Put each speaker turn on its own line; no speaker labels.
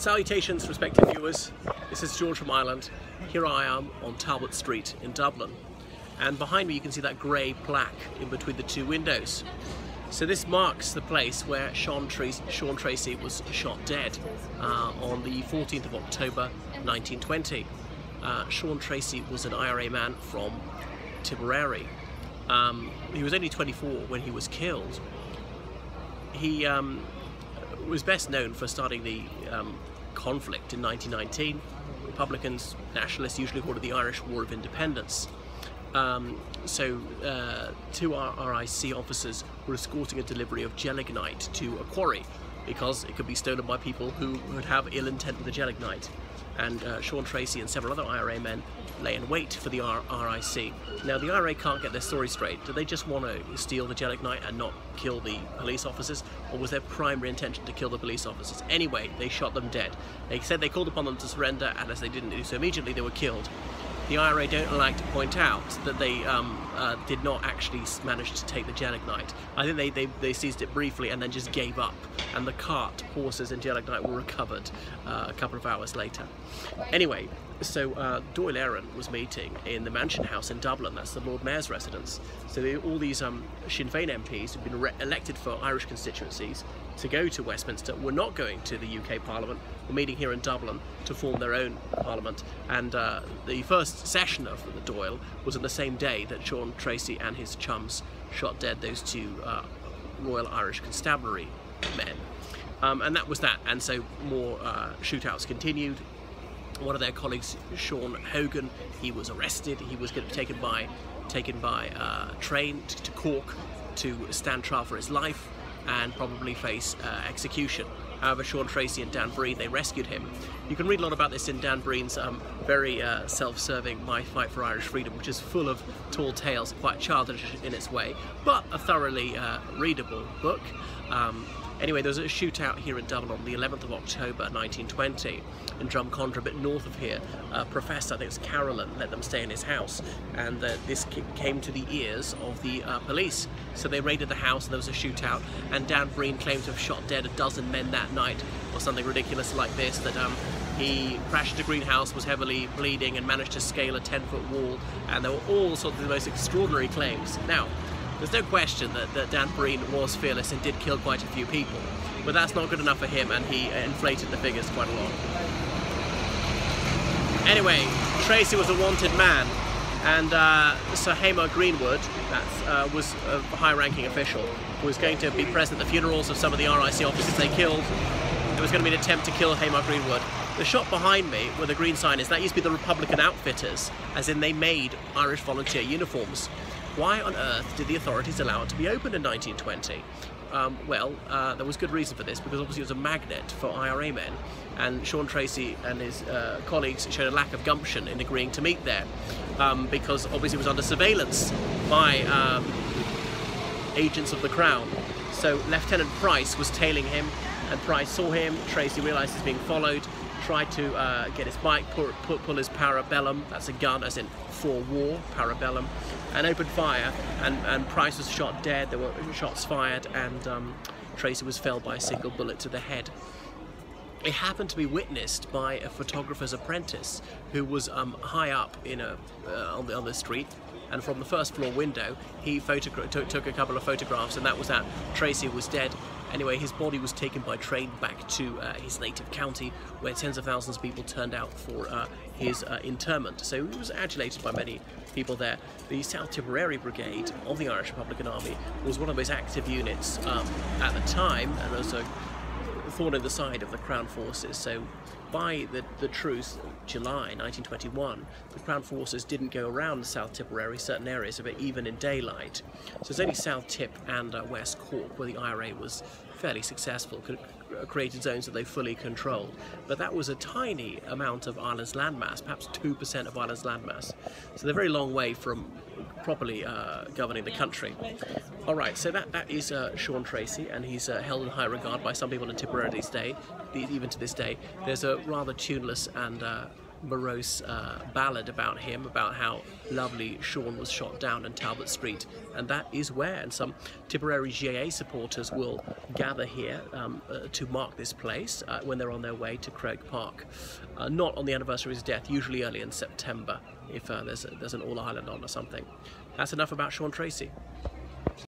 Salutations, respected viewers. This is George from Ireland. Here I am on Talbot Street in Dublin. And behind me you can see that grey plaque in between the two windows. So this marks the place where Sean Treacy, Sean Treacy was shot dead uh, on the 14th of October 1920. Uh, Sean Treacy was an IRA man from Tipperary. Um, he was only 24 when he was killed. He um, was best known for starting the um, conflict in 1919. Republicans, nationalists usually called it the Irish War of Independence. Um, so uh, two RIC officers were escorting a delivery of gelignite to a quarry because it could be stolen by people who would have ill intent with the gelignite. And uh, Sean Treacy and several other IRA men lay in wait for the R RIC. Now the IRA can't get their story straight. Do they just want to steal the gelignite and not kill the police officers? Or was their primary intention to kill the police officers? Anyway, they shot them dead. They said they called upon them to surrender and as they didn't do so immediately, they were killed the IRA don't like to point out that they um, uh, did not actually manage to take the gelignite. I think they, they, they, seized it briefly and then just gave up and the cart, horses and gelignite were recovered uh, a couple of hours later. Anyway, so uh, Dáil Éireann was meeting in the Mansion House in Dublin, that's the Lord Mayor's residence. So they, all these um, Sinn Féin MPs who've been elected for Irish constituencies to go to Westminster were not going to the UK Parliament, were meeting here in Dublin to form their own Parliament. And uh, the first session of the Dáil was on the same day that Sean Treacy and his chums shot dead those two uh, Royal Irish Constabulary men. Um, and that was that. And so more uh, shootouts continued one of their colleagues, Sean Hogan, he was arrested. He was going to be taken by taken by uh, train to Cork to stand trial for his life and probably face uh, execution. However, Sean Treacy and Dan Breen, they rescued him. You can read a lot about this in Dan Breen's um, very uh, self-serving My Fight for Irish Freedom, which is full of tall tales, quite childish in its way, but a thoroughly uh, readable book. Um, Anyway, there was a shootout here in Dublin on the 11th of October 1920 in Drumcondra, a bit north of here. A professor, I think it was Carolan, let them stay in his house, and uh, this came to the ears of the uh, police. So they raided the house, and there was a shootout, and Dan Breen claimed to have shot dead a dozen men that night, or something ridiculous like this, that um, he crashed into greenhouse, was heavily bleeding, and managed to scale a 10-foot wall, and there were all sorts of the most extraordinary claims. Now, there's no question that, that Dan Breen was fearless and did kill quite a few people, but that's not good enough for him and he inflated the figures quite a lot. Anyway, Treacy was a wanted man and uh, Sir Hamar Greenwood, that uh, was a high-ranking official, who was going to be present at the funerals of some of the RIC officers they killed. There was going to be an attempt to kill Hamar Greenwood. The shot behind me where the green sign is, that used to be the Republican Outfitters, as in they made Irish volunteer uniforms. Why on earth did the authorities allow it to be opened in 1920? Um, well, uh, there was good reason for this because obviously it was a magnet for IRA men, and Sean Treacy and his uh, colleagues showed a lack of gumption in agreeing to meet there um, because obviously it was under surveillance by um, agents of the Crown. So Lieutenant Price was tailing him, and Price saw him. Treacy realised he's being followed, tried to uh, get his bike, pull, pull, his parabellum, that's a gun as in for war, parabellum, and opened fire. And, and Price was shot dead, there were shots fired, and um, Treacy was felled by a single bullet to the head. It happened to be witnessed by a photographer's apprentice who was um, high up in a, uh, on, the, on the street and from the first floor window he took a couple of photographs and that was that Treacy was dead Anyway, his body was taken by train back to uh, his native county, where tens of thousands of people turned out for uh, his uh, interment. So he was adulated by many people there. The South Tipperary Brigade of the Irish Republican Army was one of those active units um, at the time, and was a thorn in the side of the Crown forces. So by the, the truce, July 1921, the Crown forces didn't go around South Tipperary, certain areas of it, even in daylight. So it's only South Tip and uh, West Cork where the IRA was fairly successful, uh, created zones that they fully controlled. But that was a tiny amount of Ireland's landmass, perhaps 2% of Ireland's landmass. So they're a very long way from properly uh, governing the country. All right, so that, that is uh, Sean Treacy, and he's uh, held in high regard by some people in Tipperary these day, even to this day. There's a rather tuneless and uh, morose uh, ballad about him, about how lovely Sean was shot down in Talbot Street, and that is where. And some Tipperary GAA supporters will gather here um, uh, to mark this place uh, when they're on their way to Croke Park. Uh, not on the anniversary of his death, usually early in September, if uh, there's, a, there's an All Ireland on or something. That's enough about Sean Treacy.